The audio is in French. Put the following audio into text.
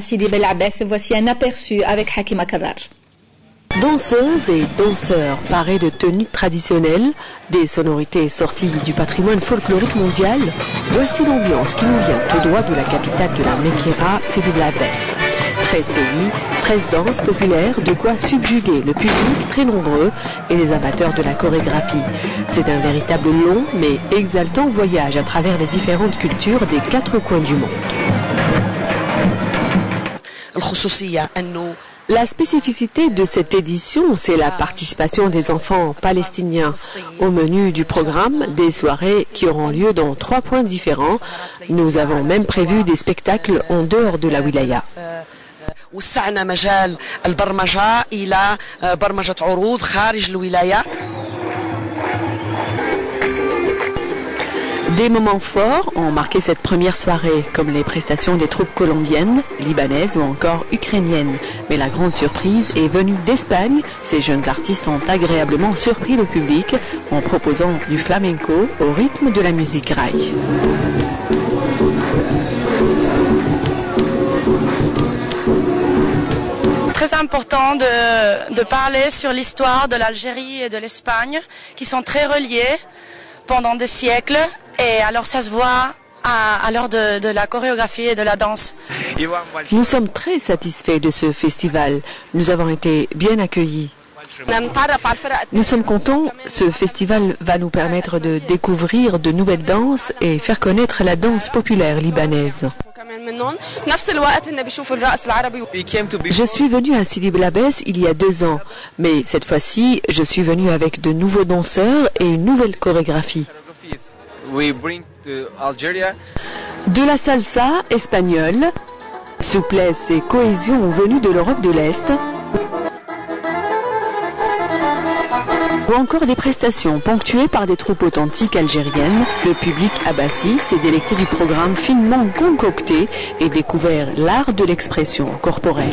Sidi Bel voici un aperçu avec Hakima Karrar. Danseuses et danseurs parés de tenues traditionnelles, des sonorités sorties du patrimoine folklorique mondial, voici l'ambiance qui nous vient tout droit de la capitale de la Mekira, Sidi Bel Abbas. 13 pays, 13 danses populaires, de quoi subjuguer le public très nombreux et les amateurs de la chorégraphie. C'est un véritable long mais exaltant voyage à travers les différentes cultures des quatre coins du monde. La spécificité de cette édition, c'est la participation des enfants palestiniens. Au menu du programme, des soirées qui auront lieu dans trois points différents. Nous avons même prévu des spectacles en dehors de la wilaya. Des moments forts ont marqué cette première soirée, comme les prestations des troupes colombiennes, libanaises ou encore ukrainiennes. Mais la grande surprise est venue d'Espagne. Ces jeunes artistes ont agréablement surpris le public en proposant du flamenco au rythme de la musique raï. très important de, de parler sur l'histoire de l'Algérie et de l'Espagne, qui sont très reliés pendant des siècles. Et alors ça se voit à, l'heure de, de la chorégraphie et de la danse. Nous sommes très satisfaits de ce festival. Nous avons été bien accueillis. Nous sommes contents. Ce festival va nous permettre de découvrir de nouvelles danses et faire connaître la danse populaire libanaise. Je suis venu à Sidi Blabès il y a deux ans, mais cette fois-ci, je suis venu avec de nouveaux danseurs et une nouvelle chorégraphie. De la salsa espagnole, souplesse et cohésion venus de l'Europe de l'Est, ou encore des prestations ponctuées par des troupes authentiques algériennes, le public abbassi s'est délecté du programme finement concocté et découvert l'art de l'expression corporelle.